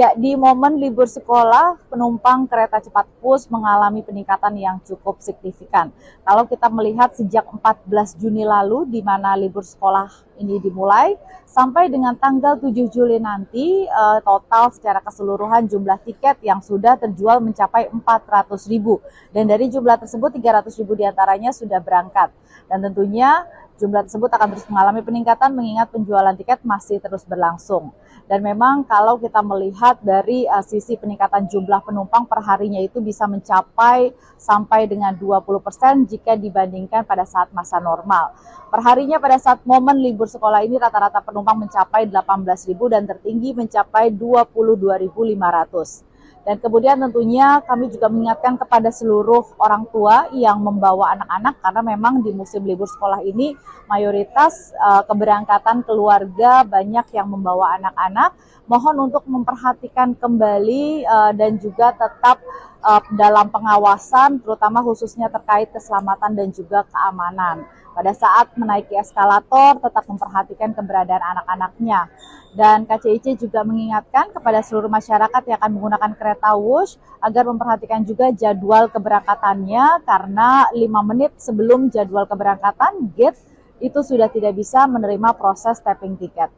Ya, di momen libur sekolah, penumpang kereta cepat PUS mengalami peningkatan yang cukup signifikan. Kalau kita melihat sejak 14 Juni lalu, di mana libur sekolah ini dimulai, sampai dengan tanggal 7 Juli nanti, eh, total secara keseluruhan jumlah tiket yang sudah terjual mencapai 400 ribu. Dan dari jumlah tersebut, 300 ribu di antaranya sudah berangkat. Dan tentunya jumlah tersebut akan terus mengalami peningkatan mengingat penjualan tiket masih terus berlangsung. Dan memang kalau kita melihat dari uh, sisi peningkatan jumlah penumpang per harinya itu bisa mencapai sampai dengan 20% jika dibandingkan pada saat masa normal. Perharinya pada saat momen libur sekolah ini rata-rata penumpang mencapai 18.000 dan tertinggi mencapai 22.500. Dan kemudian tentunya kami juga mengingatkan kepada seluruh orang tua yang membawa anak-anak karena memang di musim libur sekolah ini mayoritas uh, keberangkatan keluarga banyak yang membawa anak-anak. Mohon untuk memperhatikan kembali uh, dan juga tetap uh, dalam pengawasan terutama khususnya terkait keselamatan dan juga keamanan. Pada saat menaiki eskalator tetap memperhatikan keberadaan anak-anaknya. Dan KCIC juga mengingatkan kepada seluruh masyarakat yang akan menggunakan kereta Wush agar memperhatikan juga jadwal keberangkatannya karena 5 menit sebelum jadwal keberangkatan gate itu sudah tidak bisa menerima proses tapping tiket.